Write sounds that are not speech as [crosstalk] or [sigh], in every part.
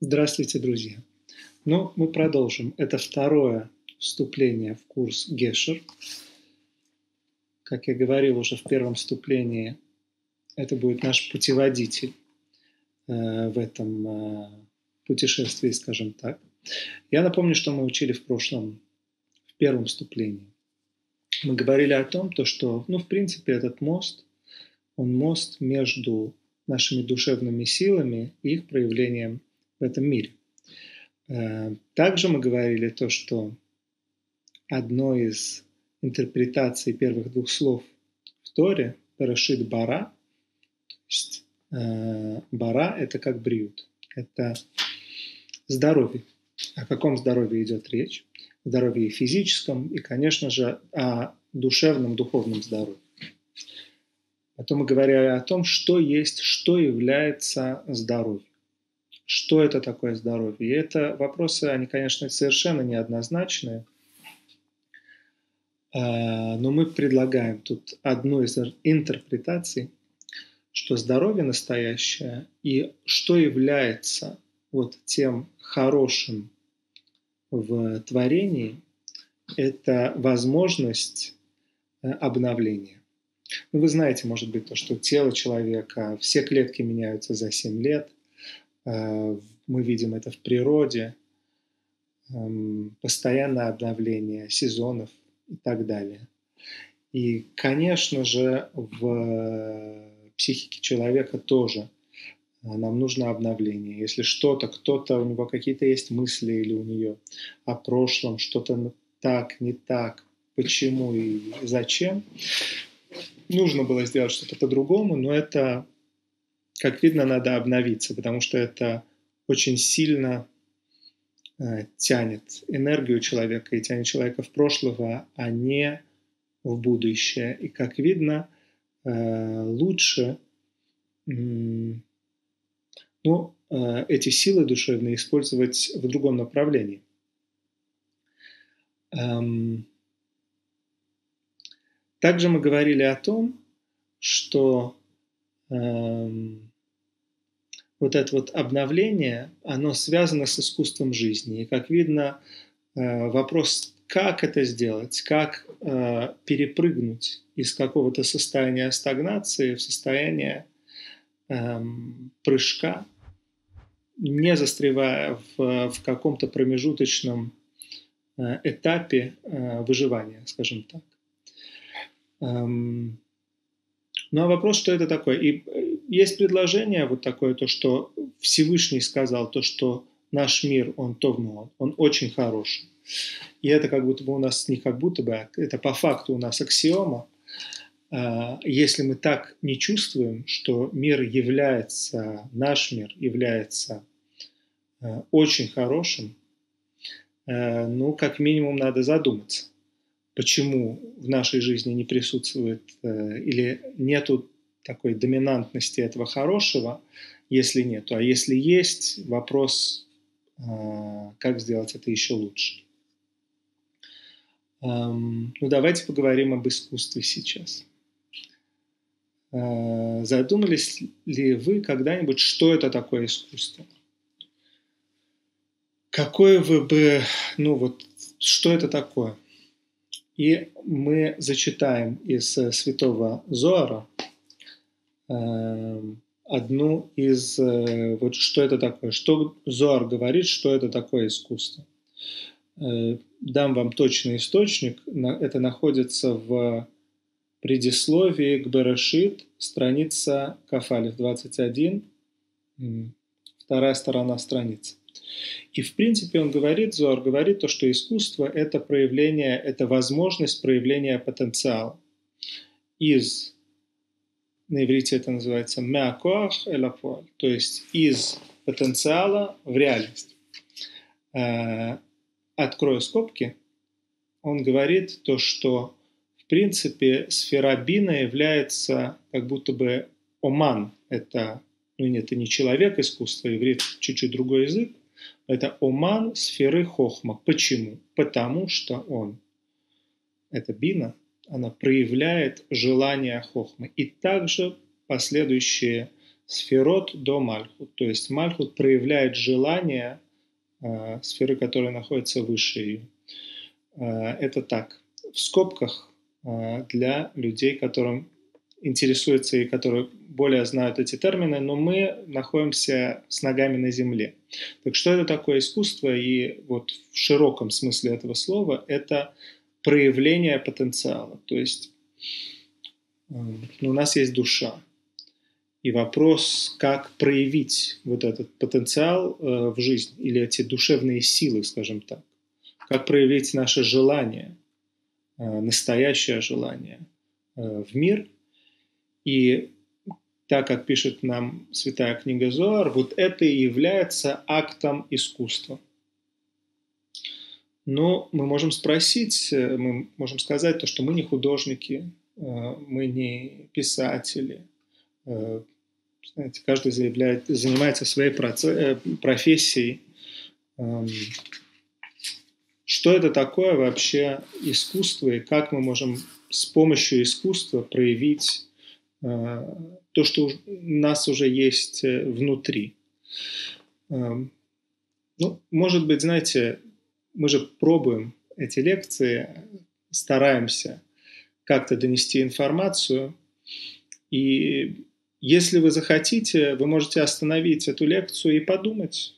Здравствуйте, друзья. Ну, мы продолжим. Это второе вступление в курс Гешер. Как я говорил уже в первом вступлении, это будет наш путеводитель э, в этом э, путешествии, скажем так. Я напомню, что мы учили в прошлом, в первом вступлении. Мы говорили о том, то, что, ну, в принципе, этот мост, он мост между нашими душевными силами и их проявлением в этом мире. Э, также мы говорили то, что одной из интерпретаций первых двух слов в Торе «Парашит бара», то есть э, бара – это как бриют, это здоровье. О каком здоровье идет речь? Здоровье физическом и, конечно же, о душевном, духовном здоровье. Потом мы говорили о том, что есть, что является здоровьем. Что это такое здоровье? И это вопросы, они, конечно, совершенно неоднозначные. А, но мы предлагаем тут одну из интерпретаций, что здоровье настоящее и что является вот тем хорошим в творении, это возможность э, обновления. Ну, вы знаете, может быть, то, что тело человека, все клетки меняются за 7 лет. Э, мы видим это в природе. Эм, постоянное обновление сезонов и так далее. И, конечно же, в психике человека тоже нам нужно обновление. Если что-то, кто-то, у него какие-то есть мысли или у нее о прошлом, что-то так, не так, почему и зачем, нужно было сделать что-то по-другому, но это, как видно, надо обновиться, потому что это очень сильно э, тянет энергию человека и тянет человека в прошлое, а не в будущее. И, как видно, э, лучше но э, эти силы душевные использовать в другом направлении. Эм, также мы говорили о том, что эм, вот это вот обновление, оно связано с искусством жизни. И, как видно, э, вопрос, как это сделать, как э, перепрыгнуть из какого-то состояния стагнации в состояние эм, прыжка, не застревая в, в каком-то промежуточном э, этапе э, выживания, скажем так. Эм, ну а вопрос, что это такое? И э, есть предложение вот такое, то, что Всевышний сказал, то, что наш мир, он товнул, он очень хороший. И это как будто бы у нас, не как будто бы, а это по факту у нас аксиома. Если мы так не чувствуем, что мир является, наш мир является Э, очень хорошим, э, ну, как минимум, надо задуматься, почему в нашей жизни не присутствует э, или нету такой доминантности этого хорошего, если нету. А если есть, вопрос, как сделать это еще лучше. Эм, ну, давайте поговорим об искусстве сейчас. Задумались ли вы когда-нибудь, что это такое искусство? какое вы бы, ну вот, что это такое? И мы зачитаем из э, Святого Зоара э, одну из, э, вот что это такое, что Зоар говорит, что это такое искусство. Дам вам точный источник, это находится в предисловии к Берешит, страница Кафалев 21, вторая сторона страницы. И в принципе он говорит, Зоар говорит то, что искусство – это проявление, это возможность проявления потенциала. Из, на иврите это называется «мякоах элапуаль», то есть из потенциала в реальность. Э, открою скобки, он говорит то, что в принципе сфера бина является как будто бы оман, это ну нет, это не человек искусство, иврит чуть-чуть другой язык, это оман сферы хохма. Почему? Потому что он, это бина, она проявляет желание хохмы. И также последующие сферот до Мальхут. То есть Мальхут проявляет желание э, сферы, которая находится выше ее. Э, это так. В скобках э, для людей, которым интересуются и которые более знают эти термины, но мы находимся с ногами на земле. Так что это такое искусство? И вот в широком смысле этого слова это проявление потенциала. То есть ну, у нас есть душа. И вопрос, как проявить вот этот потенциал э, в жизнь или эти душевные силы, скажем так. Как проявить наше желание, э, настоящее желание э, в мир. И так как пишет нам Святая книга Зоар, вот это и является актом искусства. Но мы можем спросить, мы можем сказать то, что мы не художники, мы не писатели, знаете, каждый заявляет, занимается своей э, профессией. Эм, что это такое вообще искусство и как мы можем с помощью искусства проявить э, то, что у нас уже есть э, внутри? Эм, ну, может быть, знаете, мы же пробуем эти лекции, стараемся как-то донести информацию, и если вы захотите, вы можете остановить эту лекцию и подумать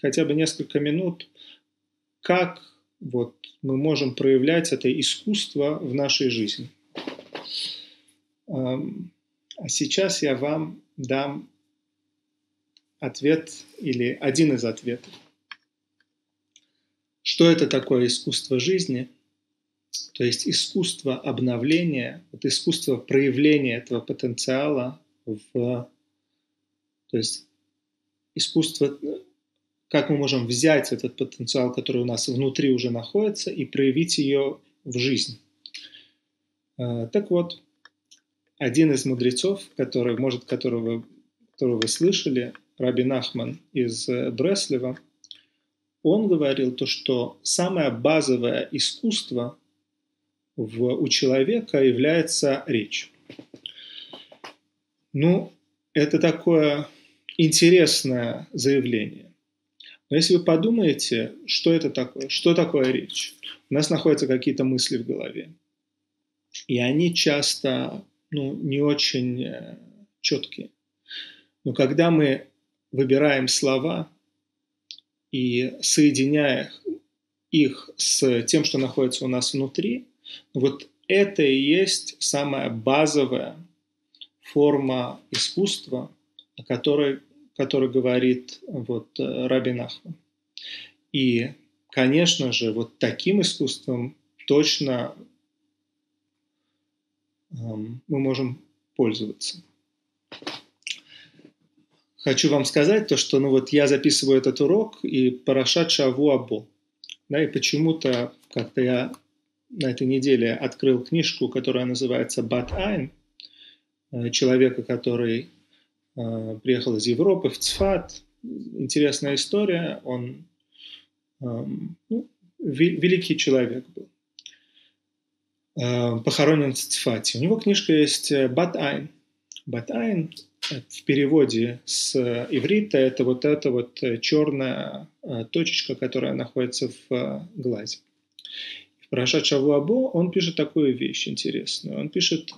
хотя бы несколько минут, как вот мы можем проявлять это искусство в нашей жизни. А сейчас я вам дам ответ или один из ответов. Что это такое искусство жизни? То есть искусство обновления, вот искусство проявления этого потенциала в... То есть искусство, как мы можем взять этот потенциал, который у нас внутри уже находится, и проявить ее в жизнь. А, так вот, один из мудрецов, который, может, которого, которого вы слышали, Раби Нахман из э, Бреслева, он говорил то, что самое базовое искусство в, у человека является речь. Ну, это такое интересное заявление. Но если вы подумаете, что это такое, что такое речь, у нас находятся какие-то мысли в голове. И они часто ну, не очень э, четкие. Но когда мы выбираем слова и соединяя их с тем, что находится у нас внутри, вот это и есть самое базовое форма искусства, о которой, которой говорит вот, э, Рабин. И, конечно же, вот таким искусством точно мы можем пользоваться. Хочу вам сказать то, что ну вот я записываю этот урок и Парашат Шаву. Да, и почему-то как-то я на этой неделе открыл книжку, которая называется «Бат Айн», Э, человека, который э, приехал из Европы в Цфат. Интересная история. Он эм, ну, великий человек был. Э, похоронен в Цфате. У него книжка есть Батайн. Батайн в переводе с иврита это вот эта вот черная точечка, которая находится в глазе. В Парашат Шавуабо он пишет такую вещь интересную. Он пишет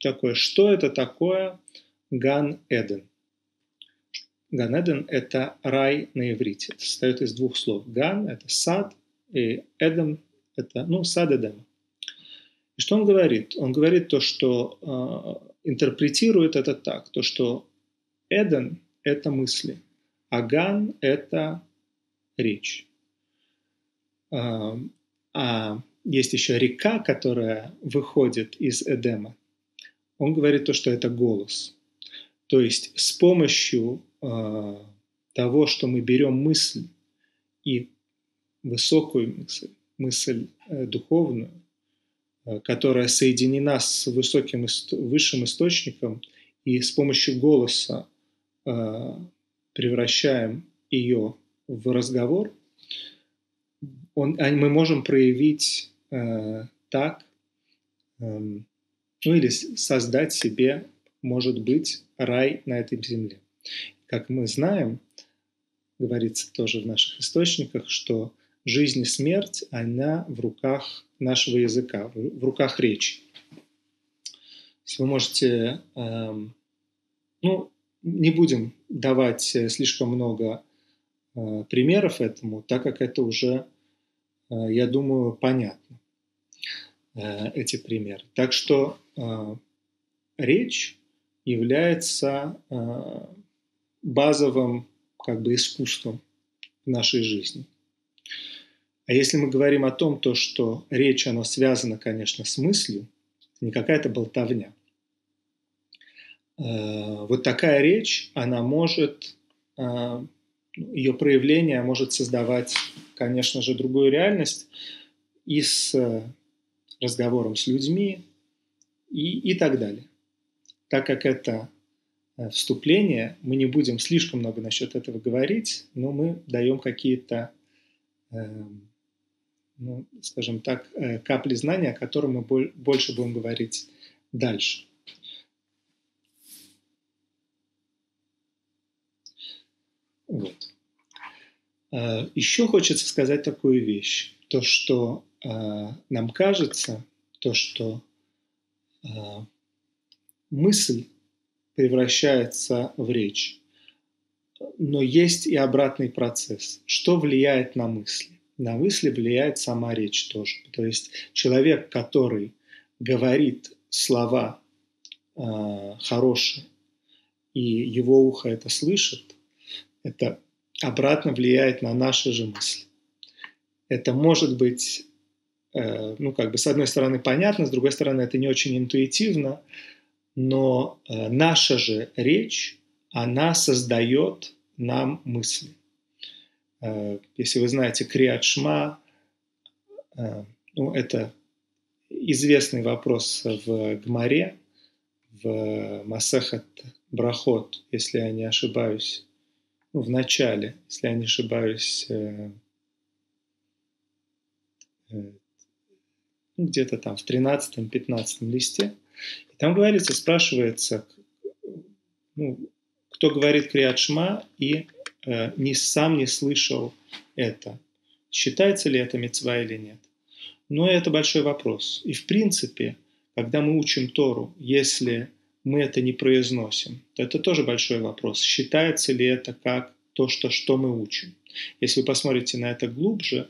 такое, что это такое Ган-Эден. Ган-Эден – это рай на иврите. Это состоит из двух слов. Ган – это сад, и Эдем – это, ну, сад Эдема. И что он говорит? Он говорит то, что э, интерпретирует это так, то, что Эден – это мысли, а Ган – это речь. Э, а есть еще река, которая выходит из Эдема он говорит то, что это голос. То есть с помощью э, того, что мы берем мысль и высокую мысль, мысль э, духовную, которая соединена с высоким, высшим источником, и с помощью голоса э, превращаем ее в разговор, он, мы можем проявить э, так, э, ну или создать себе может быть рай на этой земле. Как мы знаем, говорится тоже в наших источниках, что жизнь и смерть, она в руках нашего языка, в руках речи. Если вы можете, эм, ну, не будем давать э, слишком много э, примеров этому, так как это уже, э, я думаю, понятно, эти примеры. Так что речь является базовым как бы искусством в нашей жизни. А если мы говорим о том, то, что речь, она связана, конечно, с мыслью, не какая-то болтовня. Э, вот такая речь, она может, э, ее проявление может создавать, конечно же, другую реальность и с разговором с людьми и, и так далее. Так как это э, вступление, мы не будем слишком много насчет этого говорить, но мы даем какие-то эм, ну, скажем так, э, капли знания, о котором мы больше будем говорить дальше. Вот. Э, Еще хочется сказать такую вещь. То, что э, нам кажется, то, что мысль превращается в речь. Но есть и обратный процесс. Что влияет на мысли? На мысли влияет сама речь тоже. То есть человек, который говорит слова э, хорошие, и его ухо это слышит, это обратно влияет на наши же мысли. Это может быть, э, ну, как бы, с одной стороны, понятно, с другой стороны, это не очень интуитивно, но э, наша же речь, она создает нам мысли. Э, если вы знаете Криат Шма, э, ну, это известный вопрос в Гмаре, в Масахат Брахот, если я не ошибаюсь, ну, в начале, если я не ошибаюсь, э, ну, где-то там в 13-15 листе. И там говорится, спрашивается, ну, кто говорит Криат Шма и э, не, сам не слышал это. Считается ли это мецва или нет? Но это большой вопрос. И в принципе, когда мы учим Тору, если мы это не произносим, то это тоже большой вопрос. Считается ли это как то, что, что мы учим? Если вы посмотрите на это глубже,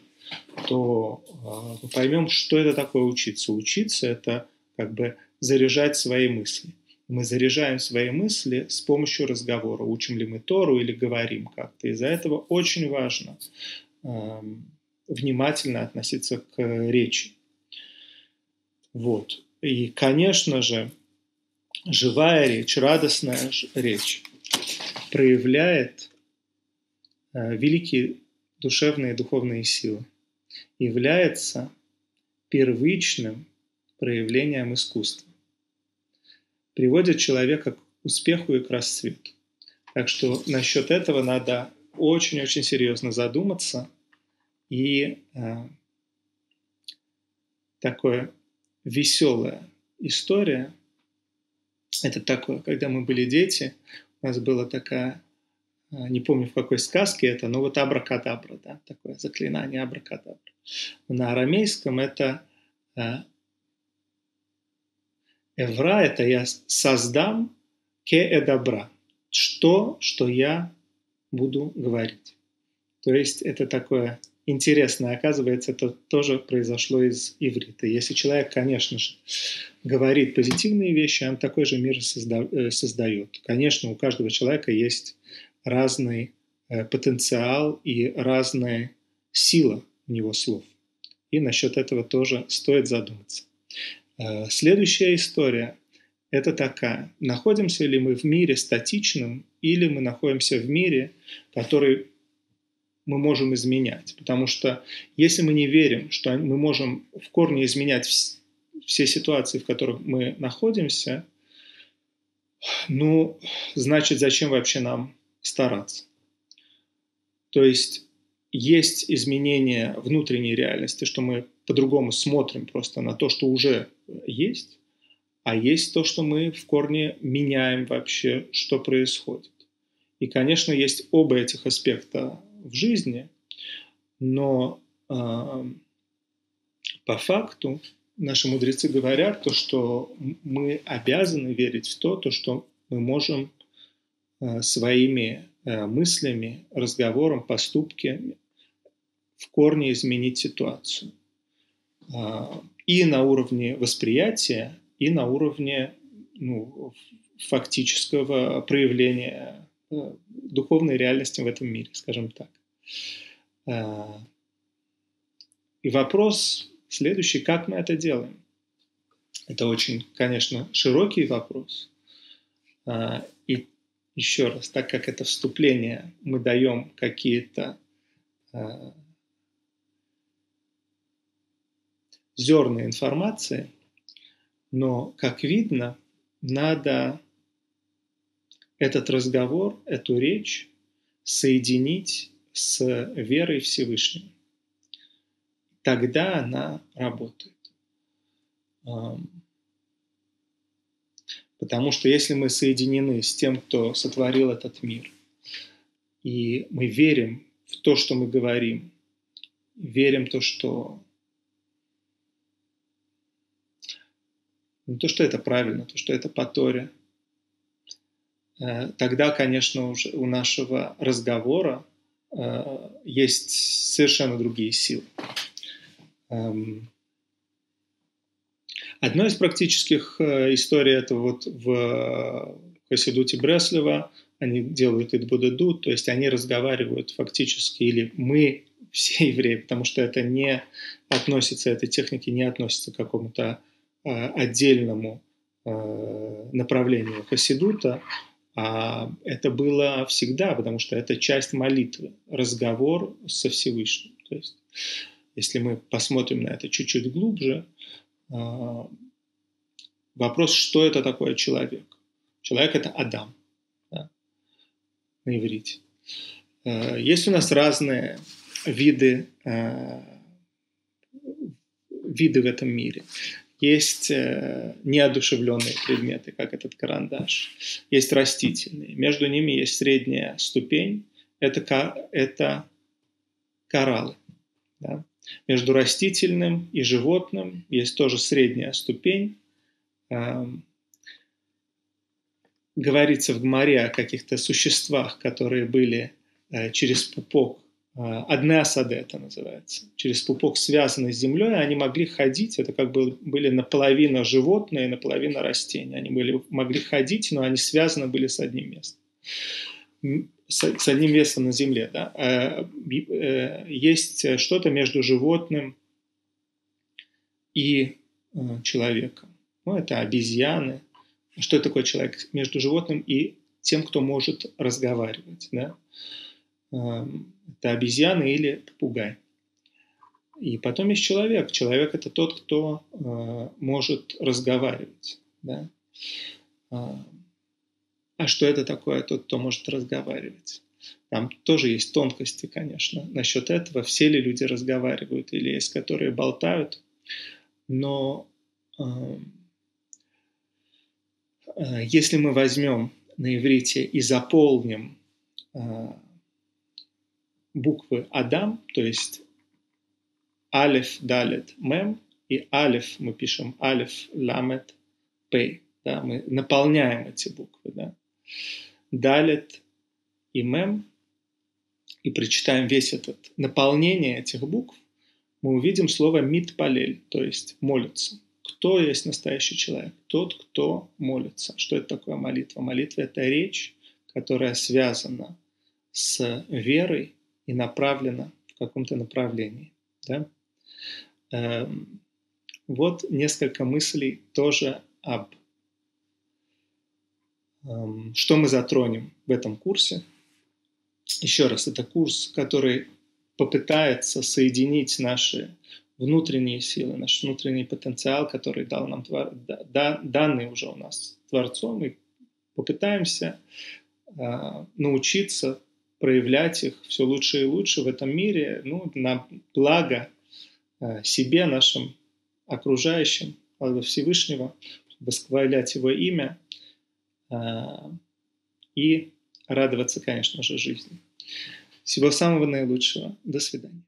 то э, мы поймем, что это такое учиться. Учиться – это как бы заряжать свои мысли – мы заряжаем свои мысли с помощью разговора. Учим ли мы Тору или говорим как-то. Из-за этого очень важно э, внимательно относиться к речи. Вот. И, конечно же, живая речь, радостная речь проявляет э, великие душевные и духовные силы, является первичным проявлением искусства приводит человека к успеху и к расцвету. Так что насчет этого надо очень-очень серьезно задуматься. И э, такое веселая история. Это такое, когда мы были дети, у нас была такая, э, не помню в какой сказке это, но вот абракадабра, да, такое заклинание абракадабра. На арамейском это э, Эвра – это я создам ке добра. Что, что я буду говорить. То есть это такое интересное, оказывается, это тоже произошло из иврита. Если человек, конечно же, говорит позитивные вещи, он такой же мир созда- э, создает. Конечно, у каждого человека есть разный э, потенциал и разная сила у него слов. И насчет этого тоже стоит задуматься. Э, следующая история – это такая. Находимся ли мы в мире статичном или мы находимся в мире, который мы можем изменять? Потому что если мы не верим, что мы можем в корне изменять все ситуации, в которых мы находимся, ну, значит, зачем вообще нам стараться? То есть есть изменение внутренней реальности, что мы по-другому смотрим просто на то, что уже есть, а есть то, что мы в корне меняем вообще, что происходит. И, конечно, есть оба этих аспекта в жизни, но э, по факту наши мудрецы говорят то, что мы обязаны верить в то, то что мы можем э, своими э, мыслями, разговором, поступками в корне изменить ситуацию. Э, и на уровне восприятия, и на уровне ну, фактического проявления э, духовной реальности в этом мире, скажем так. Э, и вопрос следующий, как мы это делаем? Это очень, конечно, широкий вопрос. Э, и еще раз, так как это вступление, мы даем какие-то зерна информации, но, как видно, надо этот разговор, эту речь соединить с верой Всевышнего. Тогда она работает. Потому что если мы соединены с тем, кто сотворил этот мир, и мы верим в то, что мы говорим, верим в то, что ну, то, что это правильно, то, что это по Торе, э, тогда, конечно, уже у нашего разговора э, есть совершенно другие силы. Эм, одной из практических э, историй это вот в Хасидуте Бреслева они делают Идбудаду, то есть они разговаривают фактически, или мы, [laughs] все евреи, потому что это не относится, этой техники не относится к какому-то отдельному э, направлению хасидута, а это было всегда, потому что это часть молитвы, разговор со Всевышним. То есть, если мы посмотрим на это чуть-чуть глубже, э, вопрос, что это такое человек? Человек – это Адам да, на иврите. Есть у нас разные виды, виды в этом мире есть э, неодушевленные предметы, как этот карандаш, есть растительные. Между ними есть средняя ступень, это, это кораллы. Да? Между растительным и животным есть тоже средняя ступень. Эм, говорится в Гмаре о каких-то существах, которые были э, через пупок Одна сады это называется. Через пупок связаны с землей, они могли ходить, это как бы были наполовину животные, наполовину растения. Они были, могли ходить, но они связаны были с одним местом. С, с одним местом на земле. Да? А, э, есть что-то между животным и э, человеком. Ну, это обезьяны. Что такое человек? Между животным и тем, кто может разговаривать. Да? Это обезьяна или попугай. И потом есть человек. Человек – это тот, кто э, может разговаривать. Да? А, а что это такое, тот, кто может разговаривать? Там тоже есть тонкости, конечно, насчет этого. Все ли люди разговаривают или есть, которые болтают. Но э, если мы возьмем на иврите и заполним э, буквы Адам, то есть Алиф, Далет, Мем, и Алиф мы пишем Алиф, Ламет, Пей. Да, мы наполняем эти буквы. Да. Далет и Мем, и прочитаем весь этот наполнение этих букв, мы увидим слово митпалель, то есть молиться. Кто есть настоящий человек? Тот, кто молится. Что это такое молитва? Молитва – это речь, которая связана с верой и направлена в каком-то направлении. Да? Эм, вот несколько мыслей тоже об эм, что мы затронем в этом курсе. Еще раз, это курс, который попытается соединить наши внутренние силы, наш внутренний потенциал, который дал нам твор... да, данный уже у нас Творцом, и попытаемся э, научиться проявлять их все лучше и лучше в этом мире, ну, на благо э, себе, нашим окружающим, благо Всевышнего, восхвалять Его имя и радоваться, конечно же, жизни. Всего самого наилучшего. До свидания.